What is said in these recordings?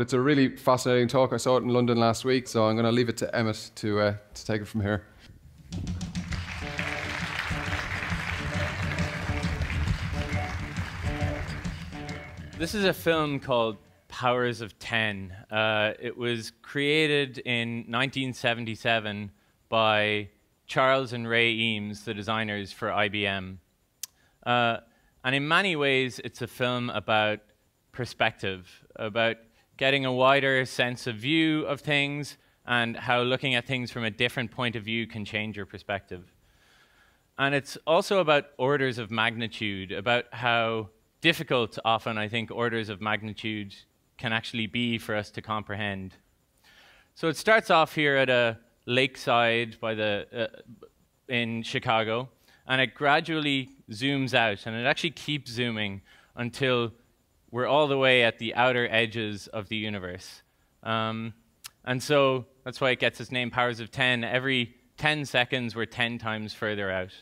It's a really fascinating talk. I saw it in London last week, so I'm going to leave it to Emmet to, uh, to take it from here. This is a film called Powers of Ten. Uh, it was created in 1977 by Charles and Ray Eames, the designers for IBM. Uh, and in many ways, it's a film about perspective, about getting a wider sense of view of things and how looking at things from a different point of view can change your perspective. And it's also about orders of magnitude, about how difficult often I think orders of magnitude can actually be for us to comprehend. So it starts off here at a lakeside by the, uh, in Chicago, and it gradually zooms out, and it actually keeps zooming until we're all the way at the outer edges of the universe. Um, and so that's why it gets its name Powers of 10. Every 10 seconds, we're 10 times further out.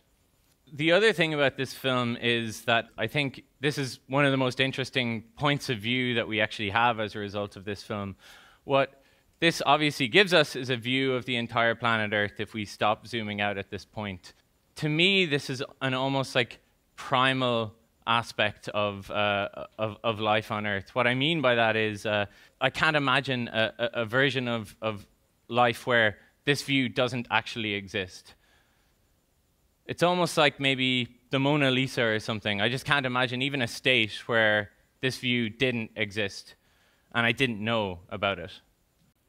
The other thing about this film is that I think this is one of the most interesting points of view that we actually have as a result of this film. What this obviously gives us is a view of the entire planet Earth if we stop zooming out at this point. To me, this is an almost like primal aspect of, uh, of, of, life on Earth. What I mean by that is uh, I can't imagine a, a, version of, of life where this view doesn't actually exist. It's almost like maybe the Mona Lisa or something. I just can't imagine even a state where this view didn't exist and I didn't know about it.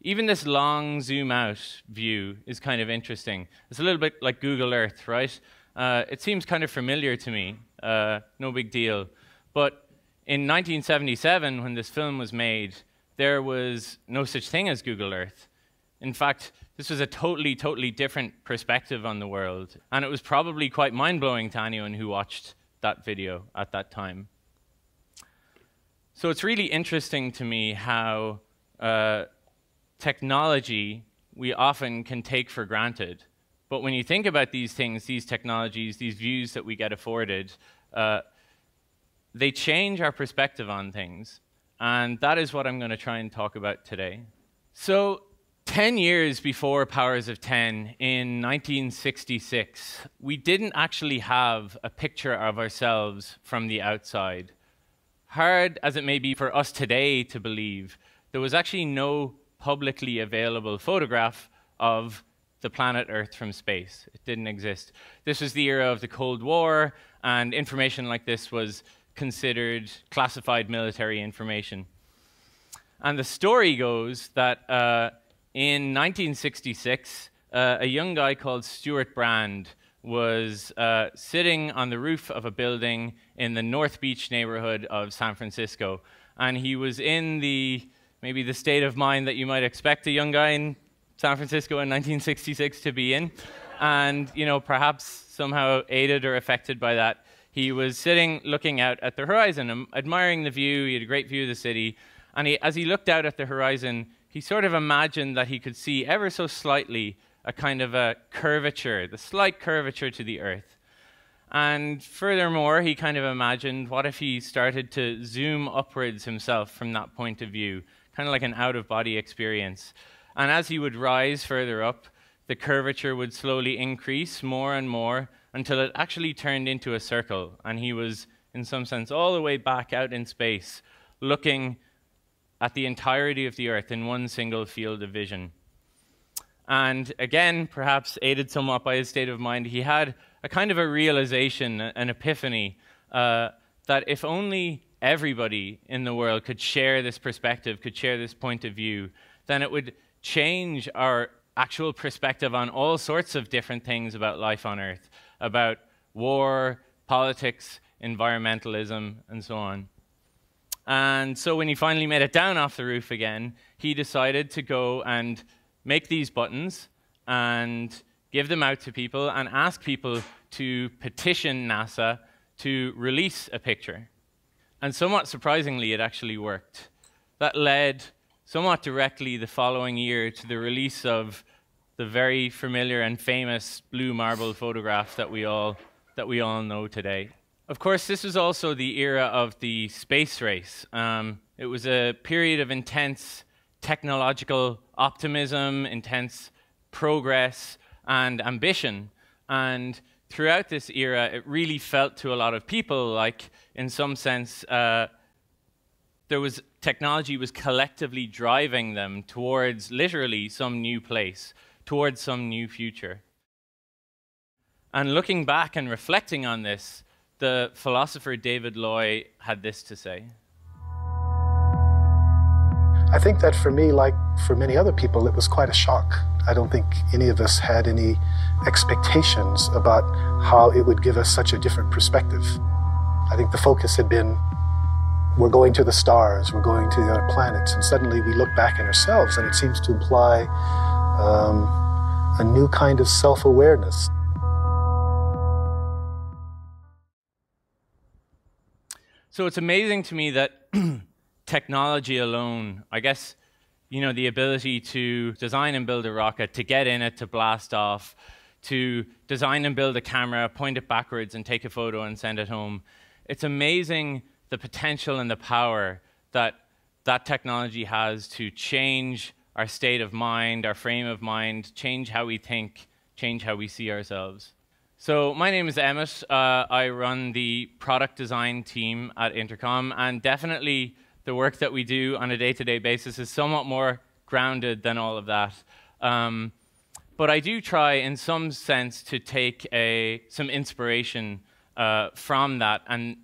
Even this long zoom out view is kind of interesting. It's a little bit like Google Earth, right? Uh, it seems kind of familiar to me, uh, no big deal. But in 1977, when this film was made, there was no such thing as Google Earth. In fact, this was a totally, totally different perspective on the world. And it was probably quite mind blowing to anyone who watched that video at that time. So it's really interesting to me how uh, technology we often can take for granted. But when you think about these things, these technologies, these views that we get afforded, uh, they change our perspective on things. And that is what I'm going to try and talk about today. So 10 years before Powers of 10, in 1966, we didn't actually have a picture of ourselves from the outside. Hard as it may be for us today to believe, there was actually no publicly available photograph of the planet Earth from space. It didn't exist. This was the era of the Cold War, and information like this was considered classified military information. And the story goes that uh, in 1966, uh, a young guy called Stewart Brand was uh, sitting on the roof of a building in the North Beach neighborhood of San Francisco. And he was in the maybe the state of mind that you might expect a young guy in San Francisco in 1966 to be in. And, you know, perhaps somehow aided or affected by that, he was sitting looking out at the horizon, um, admiring the view. He had a great view of the city. And he, as he looked out at the horizon, he sort of imagined that he could see ever so slightly a kind of a curvature, the slight curvature to the earth. And furthermore, he kind of imagined what if he started to zoom upwards himself from that point of view, kind of like an out of body experience. And as he would rise further up, the curvature would slowly increase more and more until it actually turned into a circle. And he was, in some sense, all the way back out in space, looking at the entirety of the earth in one single field of vision. And again, perhaps aided somewhat by his state of mind, he had a kind of a realization, an epiphany, uh, that if only everybody in the world could share this perspective, could share this point of view, then it would change our actual perspective on all sorts of different things about life on Earth, about war, politics, environmentalism, and so on. And so when he finally made it down off the roof again, he decided to go and make these buttons and give them out to people and ask people to petition NASA to release a picture. And somewhat surprisingly, it actually worked. That led somewhat directly the following year to the release of the very familiar and famous blue marble photograph that we all, that we all know today. Of course, this was also the era of the space race. Um, It was a period of intense technological optimism, intense progress, and ambition. And throughout this era, it really felt to a lot of people like, in some sense, uh, there was technology was collectively driving them towards literally some new place, towards some new future. And looking back and reflecting on this, the philosopher David Loy had this to say. I think that for me, like for many other people, it was quite a shock. I don't think any of us had any expectations about how it would give us such a different perspective. I think the focus had been we're going to the stars, we're going to the other planets, and suddenly we look back at ourselves and it seems to imply um, a new kind of self awareness. So it's amazing to me that technology alone, I guess, you know, the ability to design and build a rocket, to get in it, to blast off, to design and build a camera, point it backwards and take a photo and send it home. It's amazing the potential and the power that that technology has to change our state of mind, our frame of mind, change how we think, change how we see ourselves. So my name is Emmet. Uh, I run the product design team at Intercom, and definitely the work that we do on a day-to-day basis is somewhat more grounded than all of that. Um, but I do try, in some sense, to take a, some inspiration uh, from that and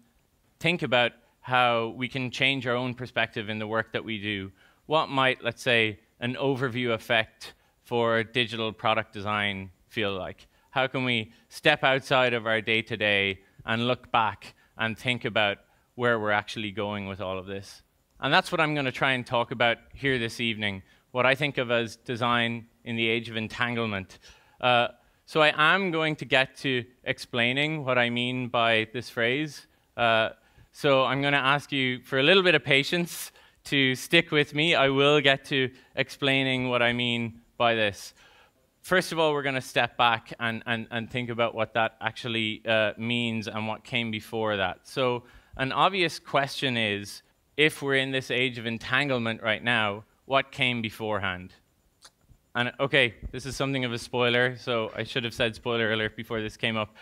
think about how we can change our own perspective in the work that we do. What might, let's say, an overview effect for digital product design feel like? How can we step outside of our day to day and look back and think about where we're actually going with all of this? And that's what I'm going to try and talk about here this evening, what I think of as design in the age of entanglement. Uh, so I am going to get to explaining what I mean by this phrase. Uh, so I'm going to ask you for a little bit of patience to stick with me. I will get to explaining what I mean by this. First of all, we're going to step back and, and, and think about what that actually uh, means and what came before that. So an obvious question is, if we're in this age of entanglement right now, what came beforehand? And okay, this is something of a spoiler, so I should have said spoiler alert before this came up.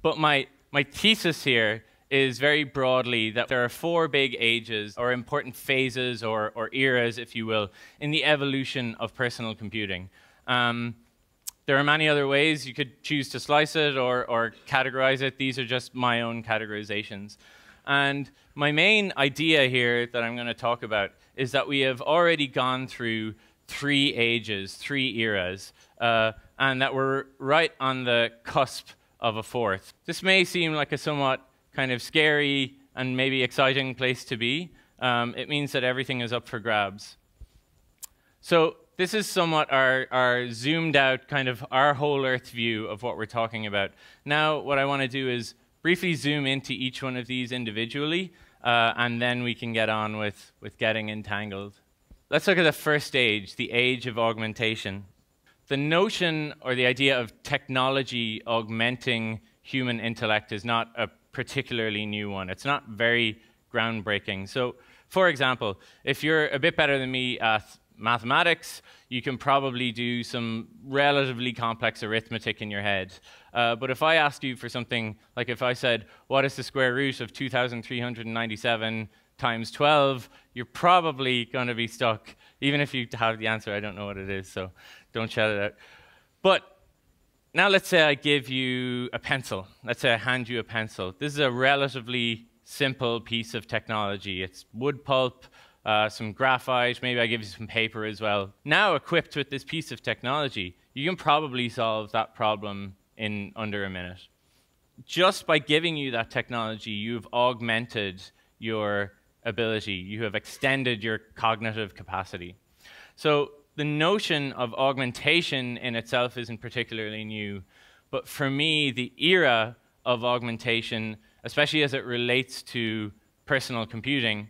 But my, my thesis here is very broadly that there are four big ages or important phases or, or eras, if you will, in the evolution of personal computing. Um, there are many other ways you could choose to slice it or, or categorize it. These are just my own categorizations. And my main idea here that I'm going to talk about is that we have already gone through three ages, three eras, uh, and that we're right on the cusp of a fourth. This may seem like a somewhat kind of scary and maybe exciting place to be, um, it means that everything is up for grabs. So this is somewhat our, our zoomed out kind of our whole Earth view of what we're talking about. Now what I want to do is briefly zoom into each one of these individually, uh, and then we can get on with, with getting entangled. Let's look at the first stage, the age of augmentation. The notion or the idea of technology augmenting human intellect is not a particularly new one. It's not very groundbreaking. So, for example, if you're a bit better than me at mathematics, you can probably do some relatively complex arithmetic in your head. Uh, but if I asked you for something, like if I said, what is the square root of 2,397 times 12, you're probably going to be stuck. Even if you have the answer, I don't know what it is, so don't shout it out. But now let's say I give you a pencil. Let's say I hand you a pencil. This is a relatively simple piece of technology. It's wood pulp, uh, some graphite, maybe I give you some paper as well. Now equipped with this piece of technology, you can probably solve that problem in under a minute. Just by giving you that technology, you've augmented your ability. You have extended your cognitive capacity. So the notion of augmentation in itself isn't particularly new, but for me, the era of augmentation, especially as it relates to personal computing,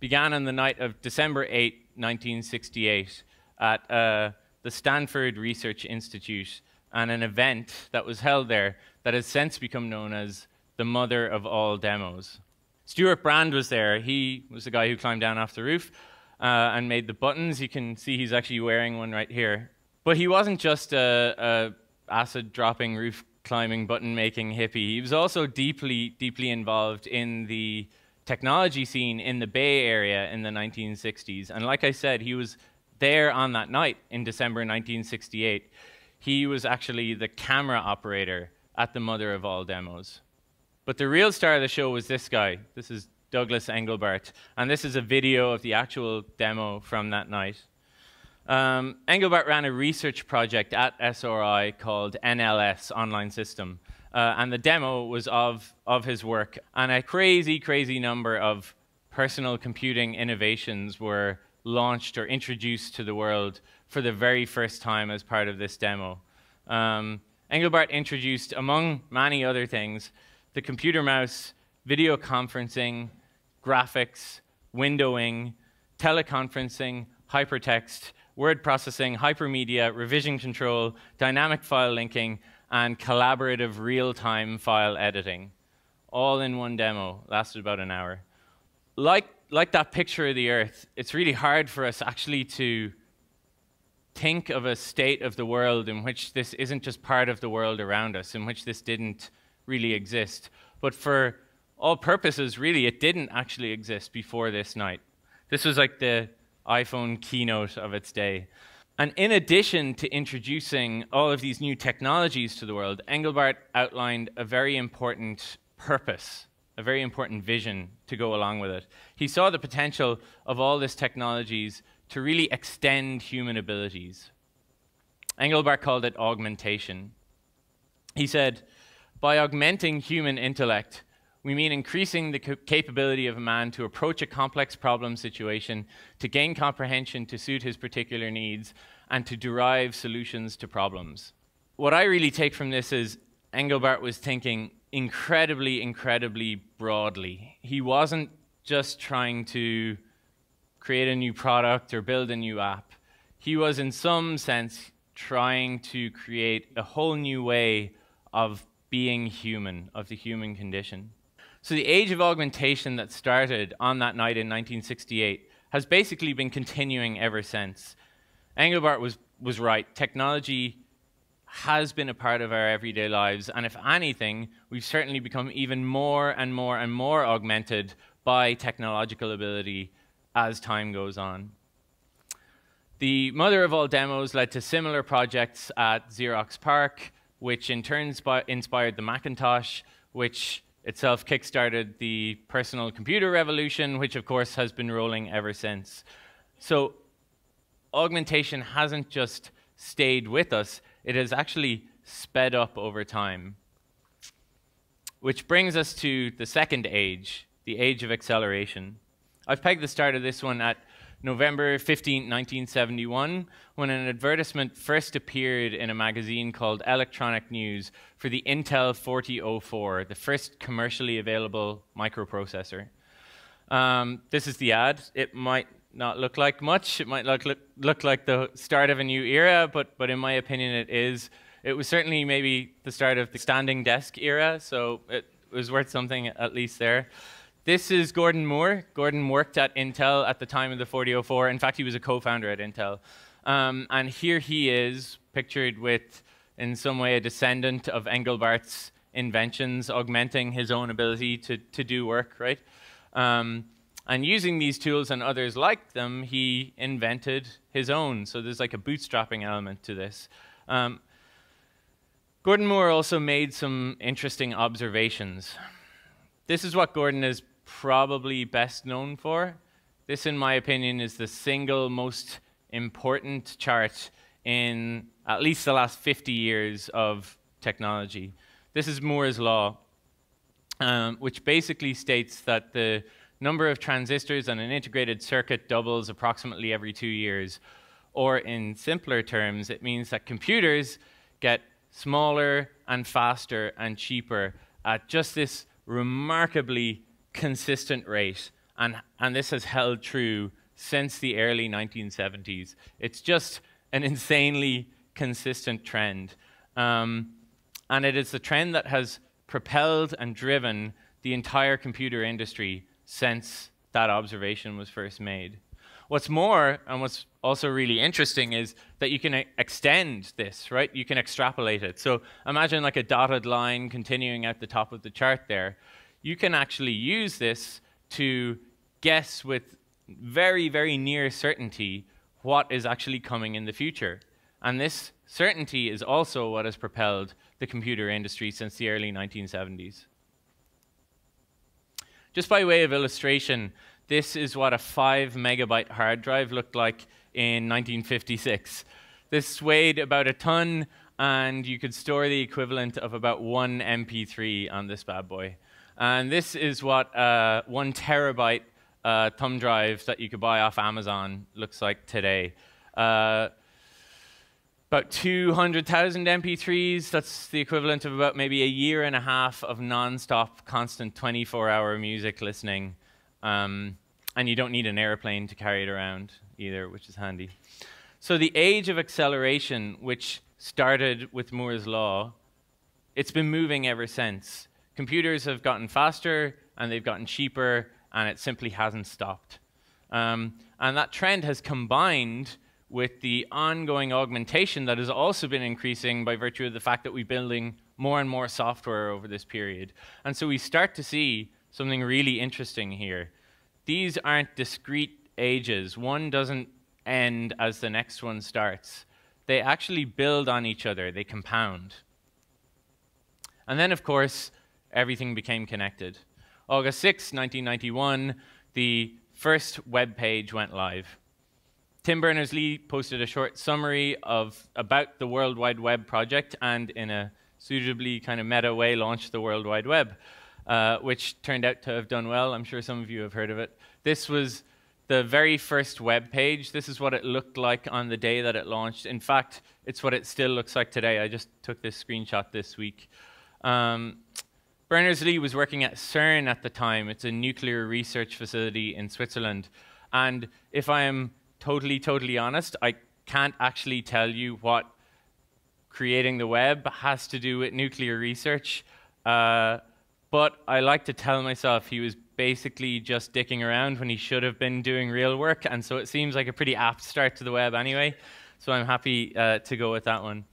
began on the night of December 8, 1968, at uh, the Stanford Research Institute and an event that was held there that has since become known as the mother of all demos. Stewart Brand was there. He was the guy who climbed down off the roof uh, and made the buttons. You can see he's actually wearing one right here. But he wasn't just a, a acid dropping, roof climbing, button making hippie. He was also deeply, deeply involved in the technology scene in the Bay Area in the 1960s. And like I said, he was there on that night in December 1968. He was actually the camera operator at the mother of all demos. But the real star of the show was this guy. This is Douglas Engelbart. And this is a video of the actual demo from that night. Um, Engelbart ran a research project at SRI called NLS, Online System. Uh, and the demo was of, of his work. And a crazy, crazy number of personal computing innovations were launched or introduced to the world for the very first time as part of this demo. Um, Engelbart introduced, among many other things, the computer mouse, video conferencing, graphics, windowing, teleconferencing, hypertext, word processing, hypermedia, revision control, dynamic file linking, and collaborative real-time file editing. All in one demo, lasted about an hour. Like, like that picture of the Earth, it's really hard for us actually to think of a state of the world in which this isn't just part of the world around us, in which this didn't really exist. But for all purposes, really, it didn't actually exist before this night. This was like the iPhone keynote of its day. And in addition to introducing all of these new technologies to the world, Engelbart outlined a very important purpose, a very important vision to go along with it. He saw the potential of all these technologies to really extend human abilities. Engelbart called it augmentation. He said, by augmenting human intellect, we mean increasing the capability of a man to approach a complex problem situation, to gain comprehension to suit his particular needs, and to derive solutions to problems. What I really take from this is Engelbart was thinking incredibly, incredibly broadly. He wasn't just trying to create a new product or build a new app. He was, in some sense, trying to create a whole new way of being human, of the human condition. So the age of augmentation that started on that night in 1968 has basically been continuing ever since. Engelbart was, was right. Technology has been a part of our everyday lives, and if anything, we've certainly become even more and more and more augmented by technological ability as time goes on. The mother of all demos led to similar projects at Xerox PARC, which in turn inspired the Macintosh, which itself kickstarted the personal computer revolution, which of course has been rolling ever since. So augmentation hasn't just stayed with us, it has actually sped up over time. Which brings us to the second age, the age of acceleration. I've pegged the start of this one at November 15, 1971, when an advertisement first appeared in a magazine called Electronic News for the Intel 4004, the first commercially available microprocessor. Um, this is the ad. It might not look like much. It might look, look, look like the start of a new era, but, but in my opinion, it is. It was certainly maybe the start of the standing desk era, so it was worth something at least there. This is Gordon Moore. Gordon worked at Intel at the time of the 4004. In fact, he was a co-founder at Intel. Um, and here he is, pictured with, in some way, a descendant of Engelbart's inventions, augmenting his own ability to, to do work, right? Um, and using these tools and others like them, he invented his own. So there's like a bootstrapping element to this. Um, Gordon Moore also made some interesting observations. This is what Gordon is probably best known for. This, in my opinion, is the single most important chart in at least the last 50 years of technology. This is Moore's law, um, which basically states that the number of transistors on an integrated circuit doubles approximately every two years. Or in simpler terms, it means that computers get smaller and faster and cheaper at just this remarkably consistent rate, and, and this has held true since the early 1970s. It's just an insanely consistent trend. Um, and it is the trend that has propelled and driven the entire computer industry since that observation was first made. What's more, and what's also really interesting, is that you can extend this, right? You can extrapolate it. So imagine like a dotted line continuing at the top of the chart there. You can actually use this to guess with very, very near certainty what is actually coming in the future. And this certainty is also what has propelled the computer industry since the early 1970s. Just by way of illustration, this is what a 5 megabyte hard drive looked like in 1956. This weighed about a ton, and you could store the equivalent of about one MP3 on this bad boy. And this is what uh, one terabyte uh, thumb drive that you could buy off Amazon looks like today. Uh, about 200,000 MP3s. That's the equivalent of about maybe a year and a half of non-stop, constant 24-hour music listening. Um, and you don't need an airplane to carry it around either, which is handy. So the age of acceleration, which started with Moore's law, it's been moving ever since. Computers have gotten faster, and they've gotten cheaper, and it simply hasn't stopped. Um, and that trend has combined with the ongoing augmentation that has also been increasing by virtue of the fact that we're building more and more software over this period. And so we start to see something really interesting here. These aren't discrete ages. One doesn't end as the next one starts. They actually build on each other, they compound. And then, of course, everything became connected. August 6, 1991, the first web page went live. Tim Berners-Lee posted a short summary of about the World Wide Web project and in a suitably kind of meta way launched the World Wide Web, uh, which turned out to have done well. I'm sure some of you have heard of it. This was the very first web page. This is what it looked like on the day that it launched. In fact, it's what it still looks like today. I just took this screenshot this week. Um, Berners-Lee was working at CERN at the time. It's a nuclear research facility in Switzerland. And if I am totally, totally honest, I can't actually tell you what creating the web has to do with nuclear research. Uh, but I like to tell myself he was basically just dicking around when he should have been doing real work. And so it seems like a pretty apt start to the web anyway. So I'm happy uh, to go with that one.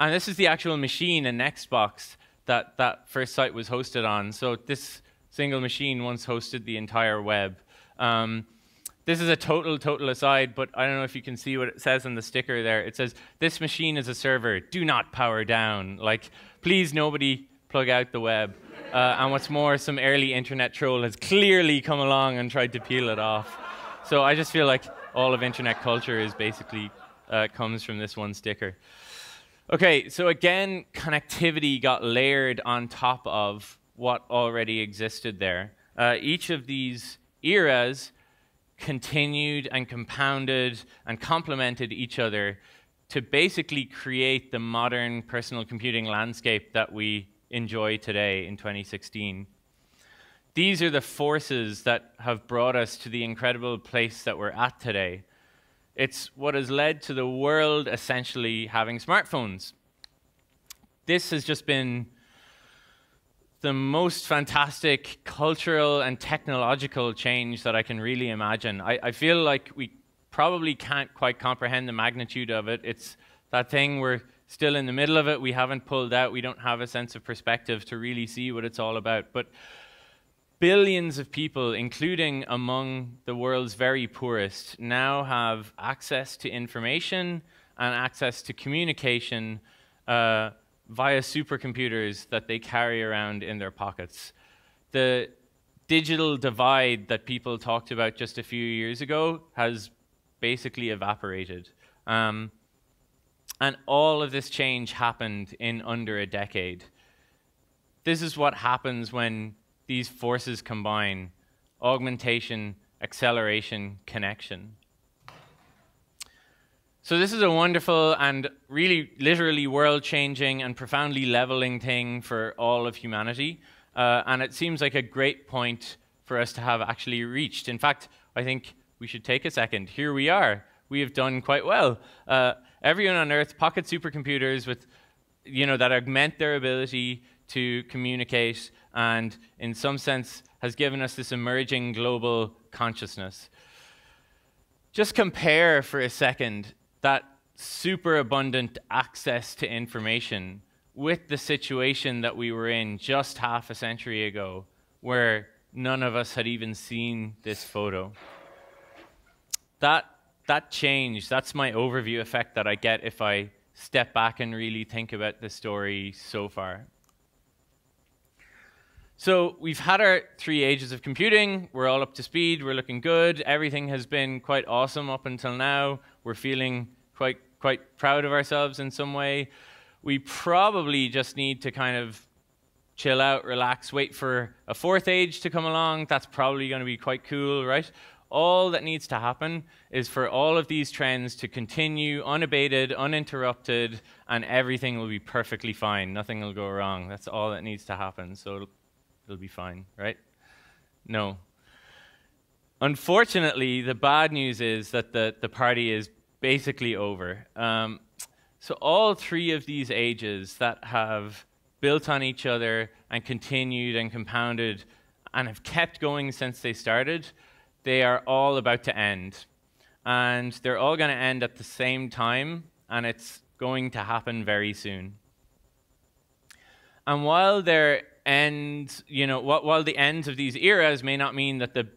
And this is the actual machine in NeXT box that that first site was hosted on. So this single machine once hosted the entire web. Um, this is a total, total aside, but I don't know if you can see what it says on the sticker there. It says, this machine is a server, do not power down. Like, please nobody plug out the web. Uh, and what's more, some early internet troll has clearly come along and tried to peel it off. So I just feel like all of internet culture is basically uh, comes from this one sticker. Okay, so again, connectivity got layered on top of what already existed there. Uh, each of these eras continued and compounded and complemented each other to basically create the modern personal computing landscape that we enjoy today in 2016. These are the forces that have brought us to the incredible place that we're at today. It's what has led to the world essentially having smartphones. This has just been the most fantastic cultural and technological change that I can really imagine. I, I, feel like we probably can't quite comprehend the magnitude of it. It's that thing we're still in the middle of it. We haven't pulled out. We don't have a sense of perspective to really see what it's all about. But billions of people, including among the world's very poorest, now have access to information and access to communication. Uh, via supercomputers that they carry around in their pockets. The digital divide that people talked about just a few years ago has basically evaporated. Um, and all of this change happened in under a decade. This is what happens when these forces combine augmentation, acceleration, connection. So this is a wonderful and really literally world-changing and profoundly leveling thing for all of humanity. Uh, and it seems like a great point for us to have actually reached. In fact, I think we should take a second. Here we are. We have done quite well. Uh, everyone on Earth, pocket supercomputers with, you know, that augment their ability to communicate and, in some sense, has given us this emerging global consciousness. Just compare for a second that super abundant access to information with the situation that we were in just half a century ago, where none of us had even seen this photo. That, that change, that's my overview effect that I get if I step back and really think about the story so far. So we've had our three ages of computing. We're all up to speed. We're looking good. Everything has been quite awesome up until now. We're feeling quite quite proud of ourselves in some way. We probably just need to kind of chill out, relax, wait for a fourth age to come along. That's probably going to be quite cool, right? All that needs to happen is for all of these trends to continue unabated, uninterrupted, and everything will be perfectly fine. Nothing will go wrong. That's all that needs to happen. So it'll, be fine, right? No. Unfortunately, the bad news is that the, the party is basically over. Um, so all three of these ages that have built on each other and continued and compounded and have kept going since they started, they are all about to end. And they're all going to end at the same time, and it's going to happen very soon. And while their end, you know, while the ends of these eras may not mean that the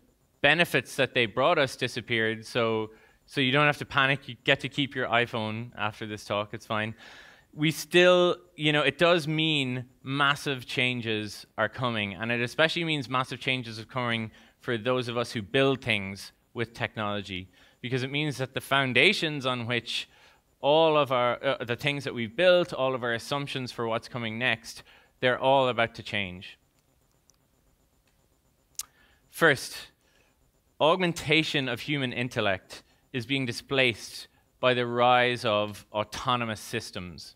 benefits that they brought us disappeared, so so you don't have to panic. You get to keep your iPhone after this talk. It's fine. We still, you know, it does mean massive changes are coming. And it especially means massive changes are coming for those of us who build things with technology. Because it means that the foundations on which all of our, uh, the things that we've built, all of our assumptions for what's coming next, they're all about to change. First, augmentation of human intellect is being displaced by the rise of autonomous systems.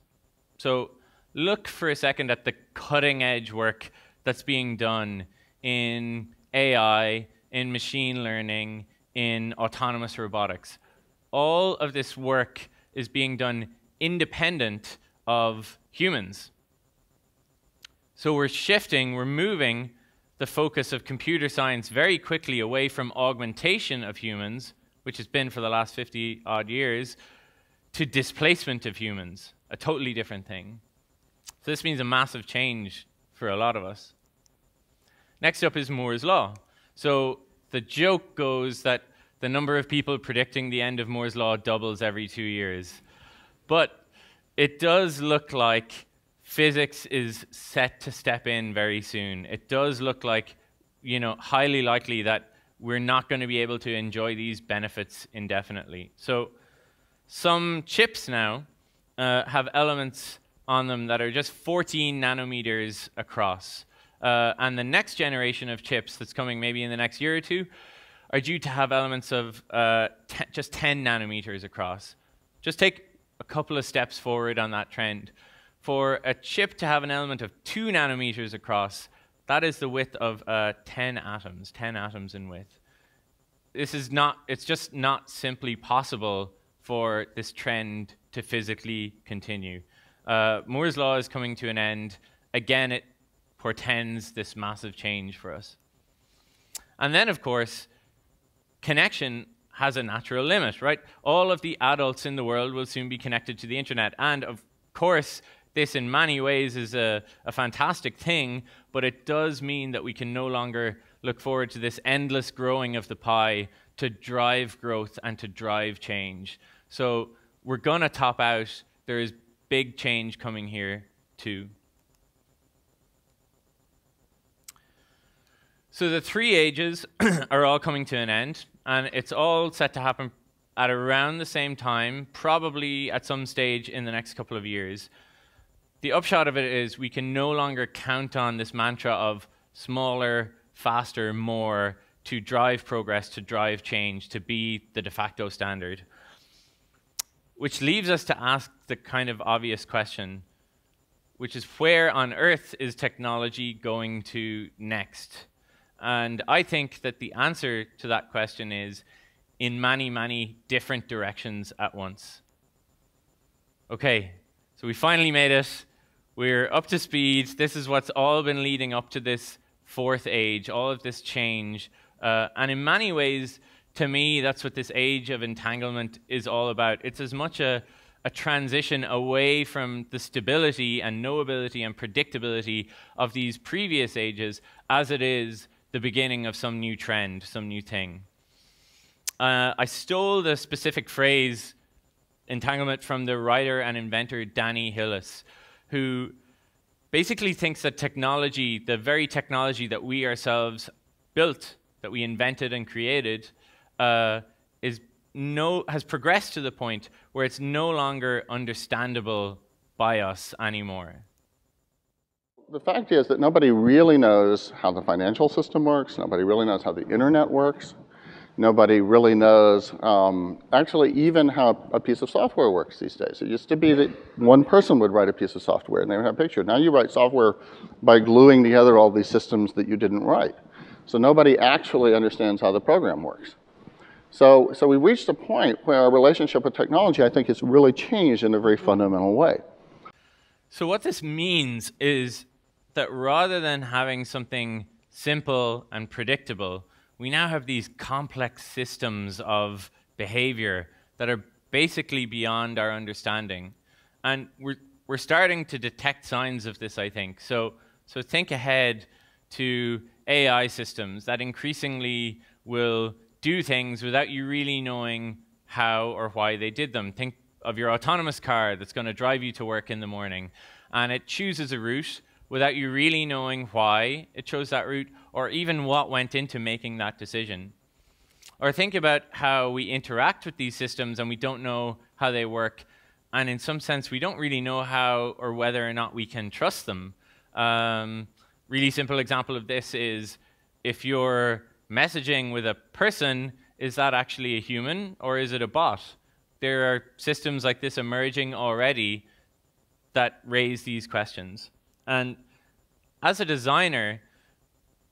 So look for a second at the cutting edge work that's being done in AI, in machine learning, in autonomous robotics. All of this work is being done independent of humans. So we're shifting, we're moving the focus of computer science very quickly away from augmentation of humans which has been for the last 50 odd years, to displacement of humans, a totally different thing. So this means a massive change for a lot of us. Next up is Moore's Law. So the joke goes that the number of people predicting the end of Moore's Law doubles every two years. But it does look like physics is set to step in very soon. It does look like, you know, highly likely that we're not going to be able to enjoy these benefits indefinitely. So some chips now uh, have elements on them that are just 14 nanometers across. Uh, and the next generation of chips that's coming maybe in the next year or two are due to have elements of uh, just 10 nanometers across. Just take a couple of steps forward on that trend. For a chip to have an element of 2 nanometers across, that is the width of uh, 10 atoms, 10 atoms in width. This is not, it's just not simply possible for this trend to physically continue. Uh, Moore's law is coming to an end. Again, it portends this massive change for us. And then, of course, connection has a natural limit, right? All of the adults in the world will soon be connected to the internet. And of course, this, in many ways, is a, a fantastic thing, but it does mean that we can no longer look forward to this endless growing of the pie to drive growth and to drive change. So we're going to top out. There is big change coming here, too. So the three ages are all coming to an end, and it's all set to happen at around the same time, probably at some stage in the next couple of years the upshot of it is we can no longer count on this mantra of smaller, faster, more to drive progress, to drive change, to be the de facto standard. Which leaves us to ask the kind of obvious question, which is where on earth is technology going to next? And I think that the answer to that question is in many, many different directions at once. Okay, so we finally made it We're up to speed. This is what's all been leading up to this fourth age, all of this change. Uh, and in many ways, to me, that's what this age of entanglement is all about. It's as much a, a transition away from the stability and knowability and predictability of these previous ages as it is the beginning of some new trend, some new thing. Uh, I stole the specific phrase entanglement from the writer and inventor Danny Hillis, who basically thinks that technology, the very technology that we ourselves built, that we invented and created, uh, is no has progressed to the point where it's no longer understandable by us anymore. The fact is that nobody really knows how the financial system works. Nobody really knows how the internet works. Nobody really knows um, actually even how a piece of software works these days. It used to be that one person would write a piece of software and they would have a picture. Now you write software by gluing together all these systems that you didn't write. So nobody actually understands how the program works. So, so we've reached a point where our relationship with technology, I think, has really changed in a very fundamental way. So what this means is that rather than having something simple and predictable, we now have these complex systems of behavior that are basically beyond our understanding. And we're, we're starting to detect signs of this, I think. So, so think ahead to AI systems that increasingly will do things without you really knowing how or why they did them. Think of your autonomous car that's going to drive you to work in the morning, and it chooses a route without you really knowing why it chose that route or even what went into making that decision. Or think about how we interact with these systems and we don't know how they work. And in some sense, we don't really know how or whether or not we can trust them. Um, really simple example of this is if you're messaging with a person, is that actually a human or is it a bot? There are systems like this emerging already that raise these questions. And as a designer,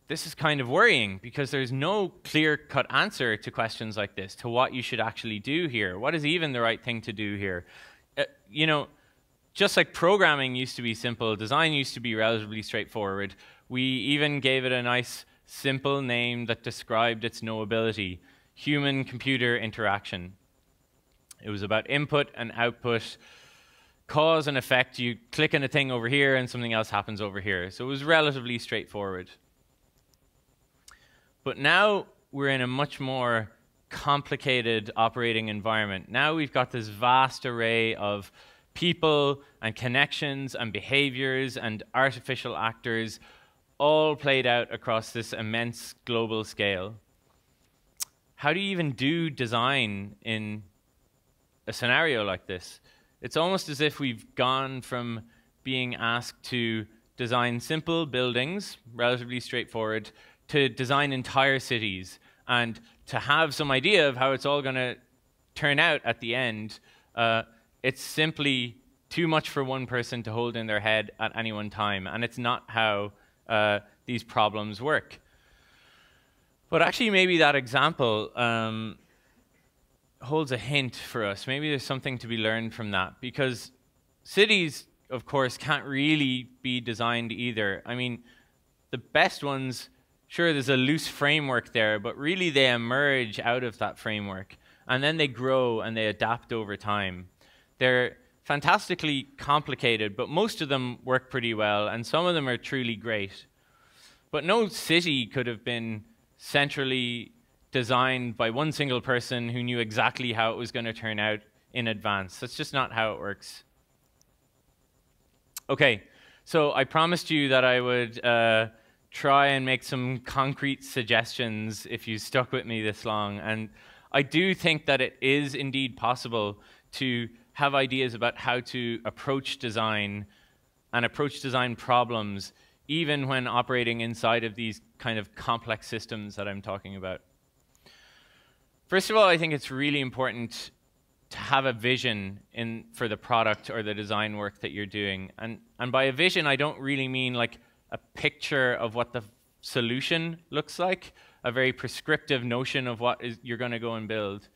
this is kind of worrying because there's no clear cut answer to questions like this, to what you should actually do here. What is even the right thing to do here? Uh, you know, just like programming used to be simple, design used to be relatively straightforward. We even gave it a nice, simple name that described its knowability human computer interaction. It was about input and output cause and effect. You click on a thing over here and something else happens over here. So it was relatively straightforward. But now we're in a much more complicated operating environment. Now we've got this vast array of people and connections and behaviors and artificial actors all played out across this immense global scale. How do you even do design in a scenario like this? It's almost as if we've gone from being asked to design simple buildings, relatively straightforward, to design entire cities and to have some idea of how it's all going to turn out at the end. Uh, it's simply too much for one person to hold in their head at any one time, and it's not how uh, these problems work. But actually, maybe that example um, holds a hint for us. Maybe there's something to be learned from that because cities, of course, can't really be designed either. I mean, the best ones, sure, there's a loose framework there, but really they emerge out of that framework and then they grow and they adapt over time. They're fantastically complicated, but most of them work pretty well, and some of them are truly great. But no city could have been centrally designed by one single person who knew exactly how it was going to turn out in advance. That's just not how it works. Okay, so I promised you that I would uh, try and make some concrete suggestions if you stuck with me this long. And I do think that it is indeed possible to have ideas about how to approach design and approach design problems even when operating inside of these kind of complex systems that I'm talking about. First of all, I think it's really important to have a vision in for the product or the design work that you're doing. And and by a vision, I don't really mean like a picture of what the solution looks like, a very prescriptive notion of what is, you're going to go and build.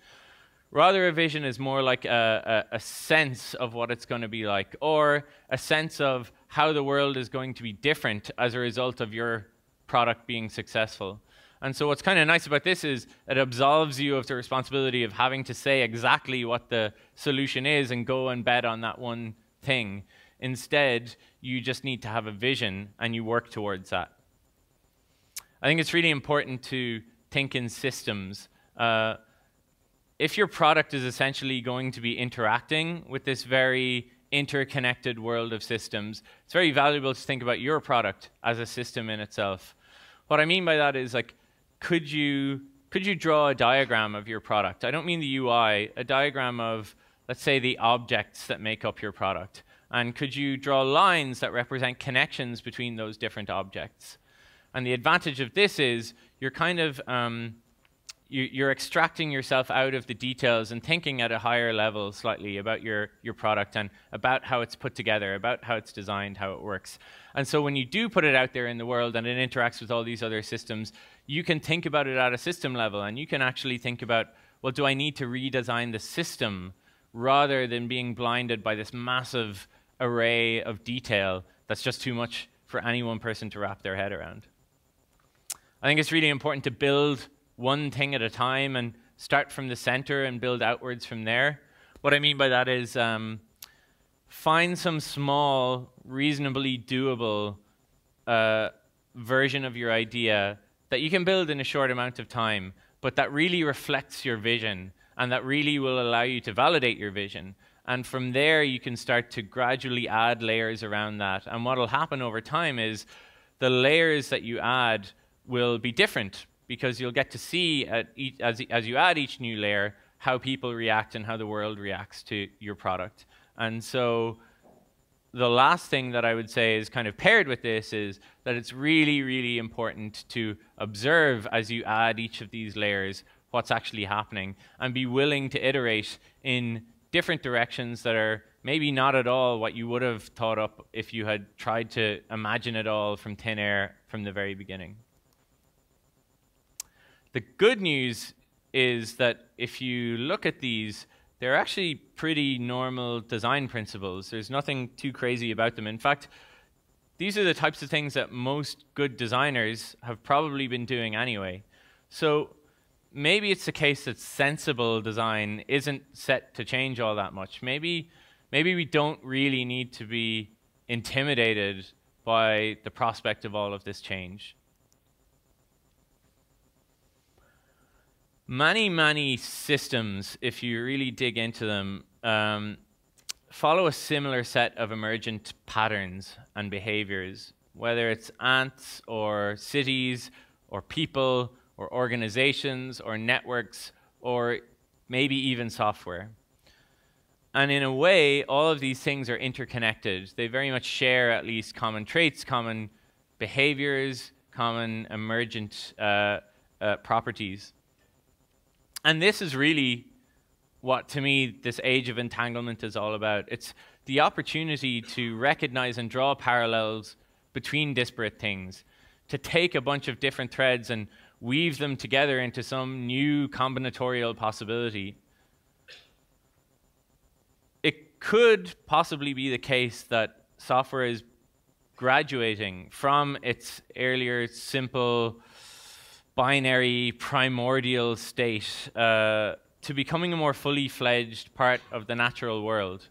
Rather, a vision is more like a, a, a sense of what it's going to be like, or a sense of how the world is going to be different as a result of your product being successful. And so, what's kind of nice about this is it absolves you of the responsibility of having to say exactly what the solution is and go and bet on that one thing. Instead, you just need to have a vision and you work towards that. I think it's really important to think in systems. Uh, if your product is essentially going to be interacting with this very interconnected world of systems, it's very valuable to think about your product as a system in itself. What I mean by that is like, could you could you draw a diagram of your product? I don't mean the UI, a diagram of, let's say, the objects that make up your product. And could you draw lines that represent connections between those different objects? And the advantage of this is you're kind of um, you, are extracting yourself out of the details and thinking at a higher level slightly about your, your product and about how it's put together, about how it's designed, how it works. And so when you do put it out there in the world and it interacts with all these other systems, you can think about it at a system level and you can actually think about, well, do I need to redesign the system rather than being blinded by this massive array of detail that's just too much for any one person to wrap their head around. I think it's really important to build one thing at a time and start from the center and build outwards from there. What I mean by that is um, find some small, reasonably doable uh, version of your idea that you can build in a short amount of time, but that really reflects your vision and that really will allow you to validate your vision. And from there, you can start to gradually add layers around that. And what will happen over time is the layers that you add will be different because you'll get to see as, as you add each new layer how people react and how the world reacts to your product. And so the last thing that I would say is kind of paired with this is that it's really, really important to observe as you add each of these layers what's actually happening and be willing to iterate in different directions that are maybe not at all what you would have thought up if you had tried to imagine it all from thin air from the very beginning. The good news is that if you look at these, they're actually pretty normal design principles. There's nothing too crazy about them. In fact, these are the types of things that most good designers have probably been doing anyway. So maybe it's the case that sensible design isn't set to change all that much. Maybe, maybe we don't really need to be intimidated by the prospect of all of this change. many, many systems, if you really dig into them, um, follow a similar set of emergent patterns and behaviors, whether it's ants or cities or people or organizations or networks or maybe even software. And in a way, all of these things are interconnected. They very much share at least common traits, common behaviors, common emergent uh, uh, properties. And this is really what, to me, this age of entanglement is all about. It's the opportunity to recognize and draw parallels between disparate things, to take a bunch of different threads and weave them together into some new combinatorial possibility. It could possibly be the case that software is graduating from its earlier simple binary primordial state uh, to becoming a more fully fledged part of the natural world.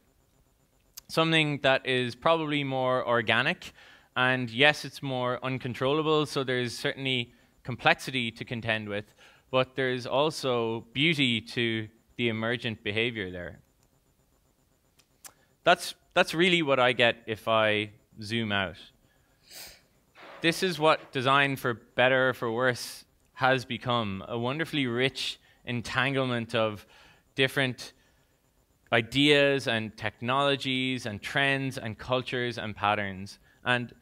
Something that is probably more organic, and yes, it's more uncontrollable, so there's certainly complexity to contend with, but there's also beauty to the emergent behavior there. That's, that's really what I get if I zoom out. This is what design for better or for worse has become a wonderfully rich entanglement of different ideas and technologies and trends and cultures and patterns. And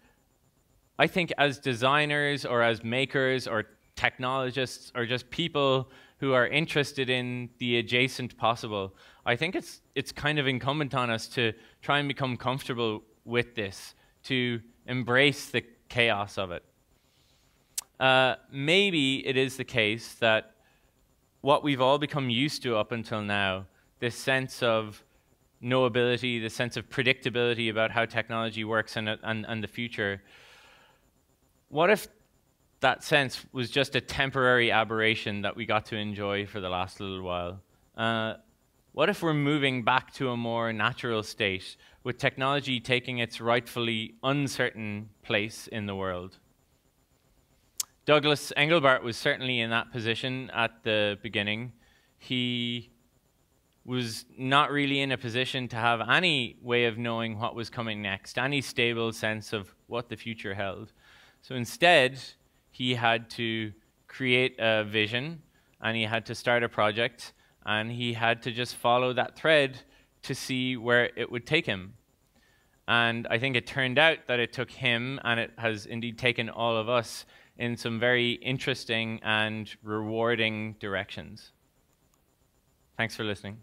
I think as designers or as makers or technologists or just people who are interested in the adjacent possible, I think it's, it's kind of incumbent on us to try and become comfortable with this, to embrace the chaos of it uh, maybe it is the case that what we've all become used to up until now this sense of knowability, the sense of predictability about how technology works and, and, and the future. What if that sense was just a temporary aberration that we got to enjoy for the last little while? Uh, what if we're moving back to a more natural state with technology taking its rightfully uncertain place in the world? Douglas Engelbart was certainly in that position at the beginning. He was not really in a position to have any way of knowing what was coming next, any stable sense of what the future held. So instead, he had to create a vision and he had to start a project and he had to just follow that thread to see where it would take him. And I think it turned out that it took him and it has indeed taken all of us in some very interesting and rewarding directions. Thanks for listening.